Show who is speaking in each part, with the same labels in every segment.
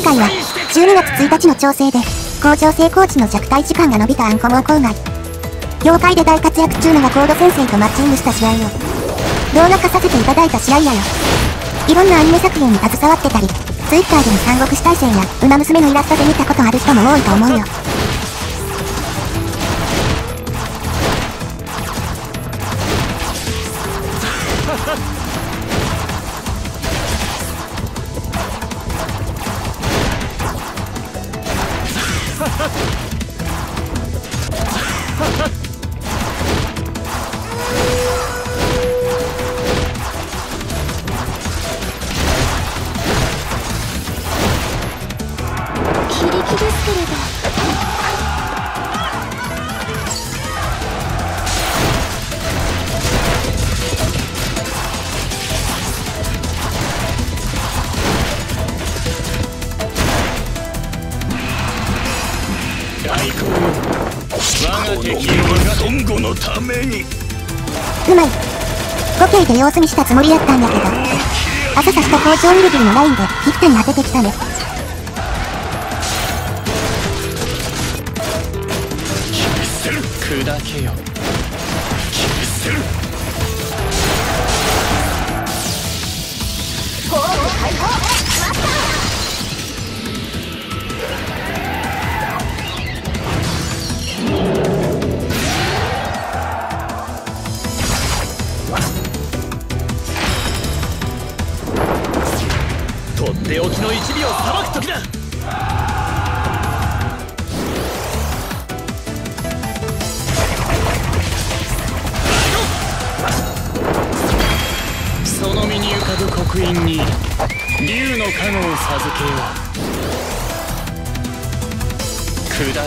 Speaker 1: 今回は12月1日の調整で工場成功時の弱体時間が伸びたアンコモン郊外業界で大活躍中のがコード先生とマッチングした試合を動画化させていただいた試合やよいろんなアニメ作品に携わってたり Twitter での三国志大戦や馬娘のイラストで見たことある人も多いと思うよ。
Speaker 2: 非力ですけれど
Speaker 3: 大根我が敵を孫悟のために。
Speaker 1: うまい。5K で様子見したつもりやったんやけど。朝さした包丁ミルビルのラインでピッタに当ててきたね。
Speaker 3: 砕けよ。切り捨てる。とっておきの一尾を裁く時だ。その身に浮かぶ刻印に竜の加護を授けよう。砕け。よ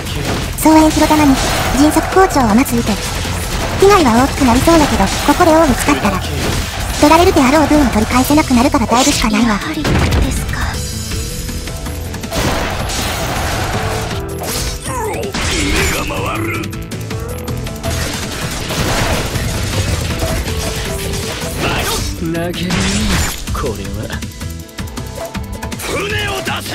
Speaker 1: 総園広玉に迅速校長を待つうて被害は大きくなりそうだけどここで王に使ったら取られるであろう分を取り返せなくなるからだいぶしかないわ
Speaker 3: 投げるこれは船を出せ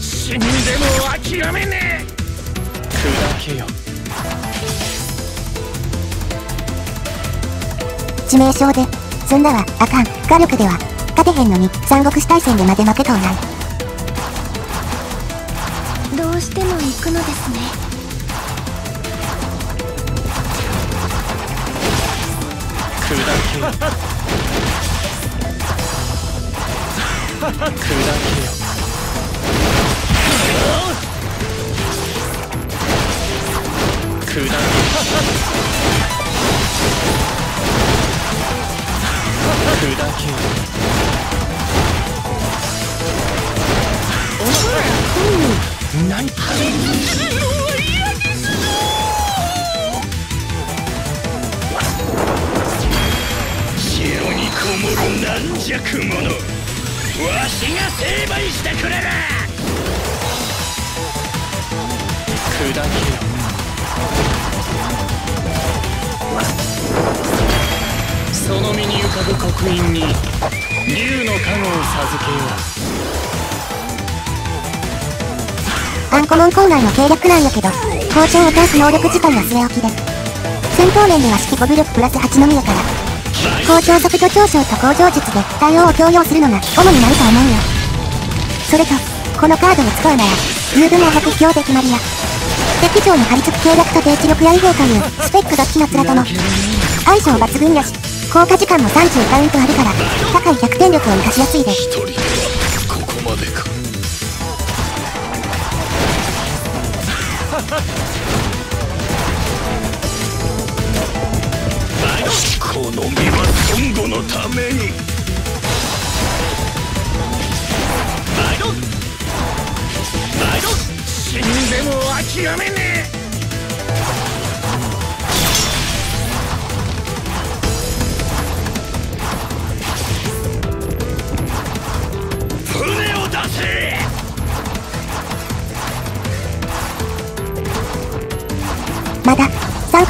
Speaker 3: 死んでも諦めねえ。砕けよ
Speaker 1: 致命傷で。積んだはあかん。火力では勝てへんのに三国志大戦でまで負けとうない。
Speaker 2: どうしても行くのですね。
Speaker 3: 砕けよ砕けよ砕け砕けよ何城にこもる軟弱者わしが成敗してくれる砕けよその身に浮かぶ刻印に竜の加護を授けよ
Speaker 1: アンコモン郊外の計略なんやけど包丁を通す能力自体は据え置きで戦闘面では式5武力プラス8のみやから包丁速度上昇と工場術で対応を強要するのが主になると思うよそれとこのカードを使うなら遊具の白標で決まりや敵場に張り付く計略と低知力や異兵というスペックどっちの面とも相性抜群やし。効果時間も30カウントあるから高い逆転力を生かしやすいで
Speaker 3: 一人ではここまでか。この身は孫悟のために。毎度毎度死んでも諦めねえ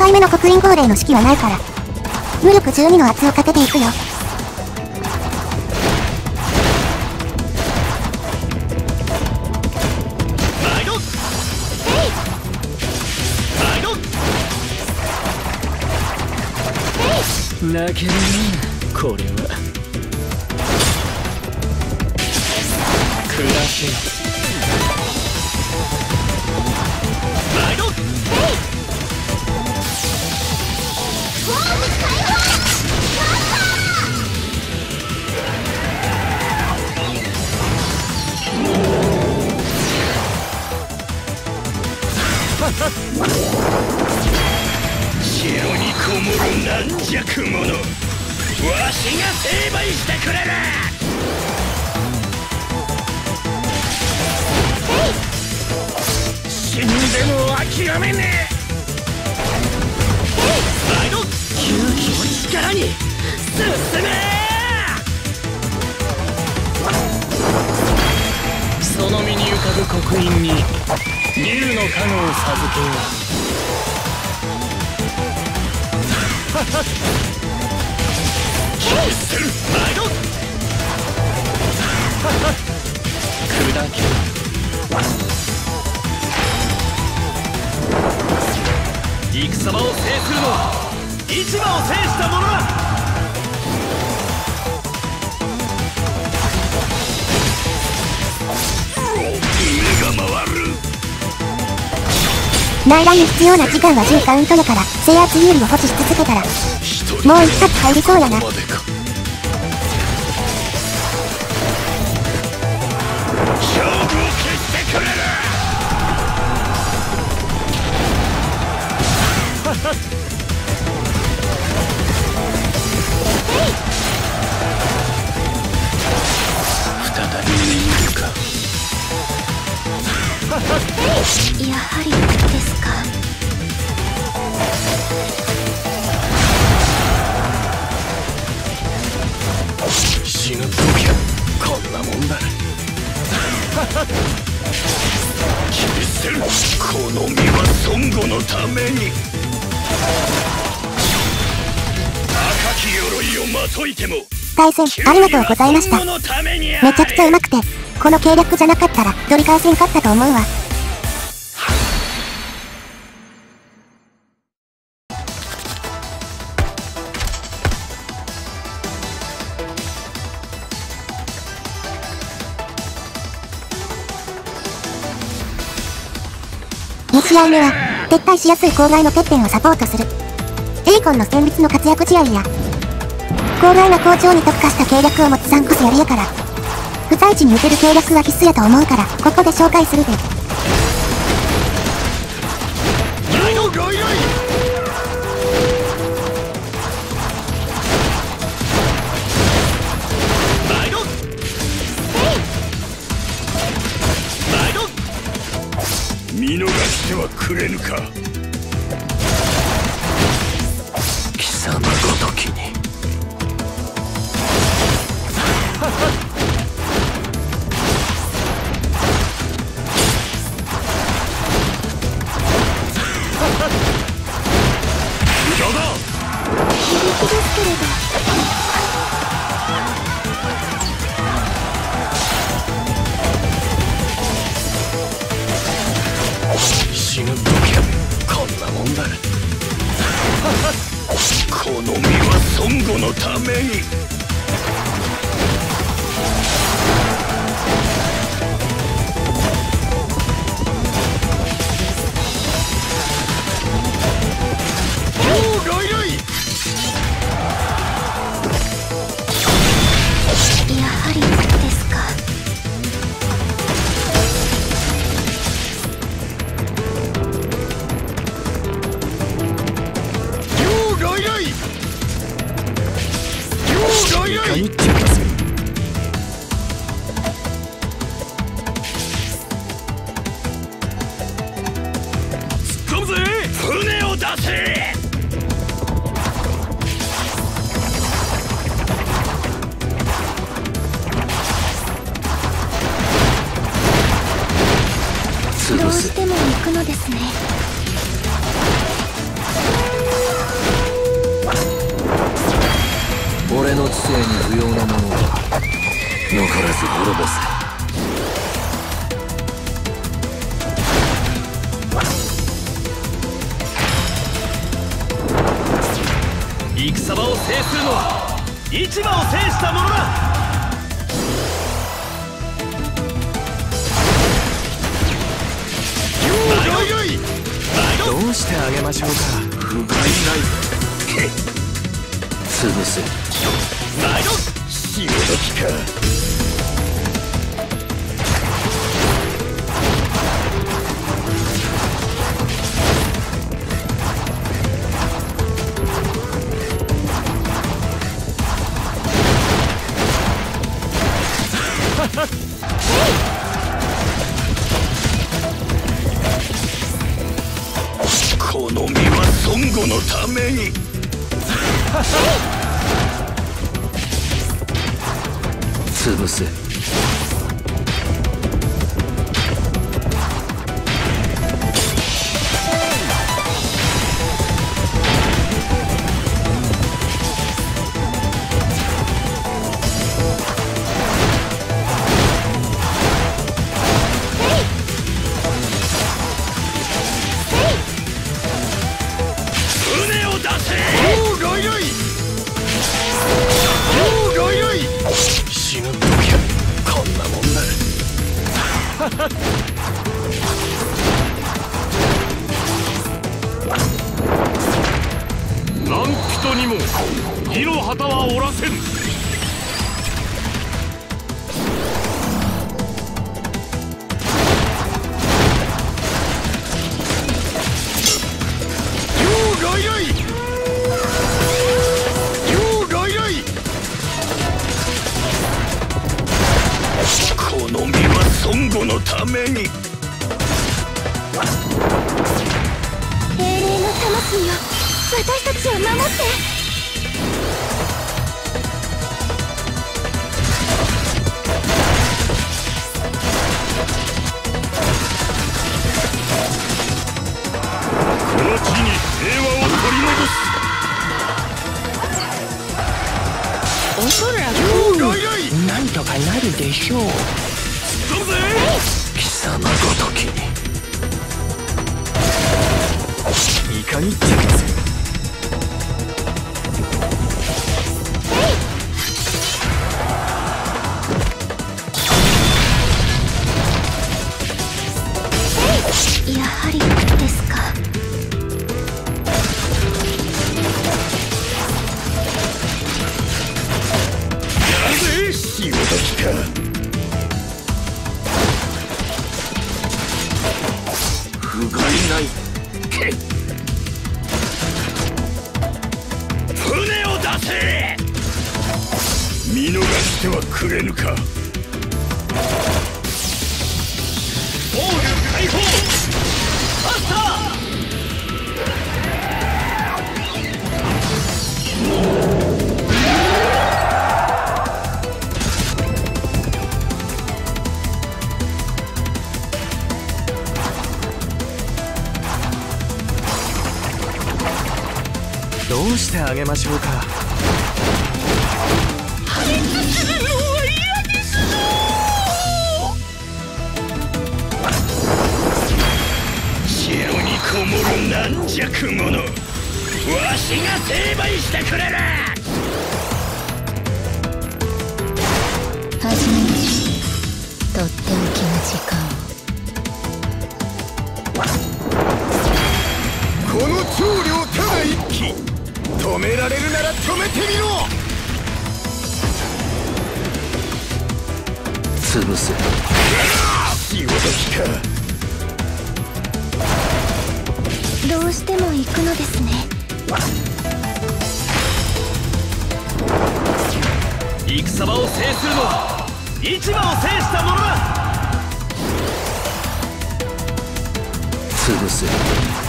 Speaker 1: 回目の刻印号令の式はないから。無力12の圧をかけていくよ。
Speaker 3: 泣けるなこれは暮らせ毎の身に浮かぶ刻印に竜の加護を授けよう。する毎度砕け戦場を制するのは市場を制した者だ
Speaker 1: 内乱に必要な時間は10カウントやから、制圧有利を保持し続けたら、もう一発入りそうやな。
Speaker 3: までか勝負を決してくれる再び見るか
Speaker 2: やはり
Speaker 3: の身は孫悟のために赤き鎧をまといても
Speaker 1: 対戦、ありがとうございました。
Speaker 3: め
Speaker 1: めちゃくちゃ上手くて、この計略じゃなかったら、取り返せんかったと思うわ。試合目は、撤退しやすい郊外の欠点をサポートする。エイコンの戦慄の活躍試合や、広大な校長に特化した計略を持つサンコスやりやから。不在地に打てる計略は必須やと思うから、ここで紹介するで。
Speaker 3: くれぬか？この身は孫悟のために。参ってください
Speaker 2: どうしても行くのですね。
Speaker 3: 俺の知性に。要なものは残らず滅ぼせ。
Speaker 4: 戦場を制するのは市場を制した者だ
Speaker 3: どうしてあげましょうか不甲斐ない潰せ
Speaker 4: 毎度潮時かこの身は孫悟のために。
Speaker 3: 是
Speaker 5: 不是？
Speaker 4: 何
Speaker 6: 人にも義の旗はおら
Speaker 3: せ
Speaker 6: ぬ。
Speaker 3: 孫悟のために。
Speaker 2: 英霊の魂を私たちを守って。
Speaker 4: 何
Speaker 2: とかなるでしょう。
Speaker 6: ぜ
Speaker 5: 貴様ごときに。
Speaker 4: いかに着地
Speaker 3: げましょうか。破滅するのは嫌です城にこもる軟弱者。わしが成敗してくれる。
Speaker 7: 始めましょうとっておきの時間
Speaker 4: この長領ただ一気止められるなら止めてみろ。
Speaker 3: 潰せ
Speaker 4: 潮時か
Speaker 7: どうしても行くのですね。
Speaker 4: 戦場を制するのは市場を制した者だ。
Speaker 3: 潰せ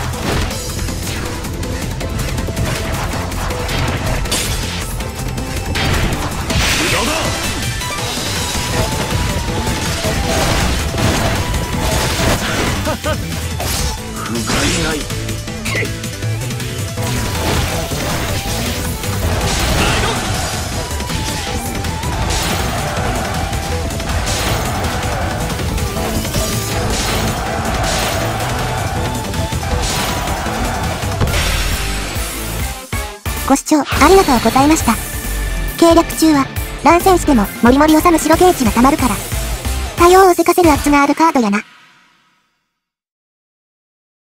Speaker 3: りない
Speaker 1: ご視聴ありがとうございました。計略中は、乱戦しても、もりもり収む白ゲージがたまるから。多様をせかせる圧があるカードやな。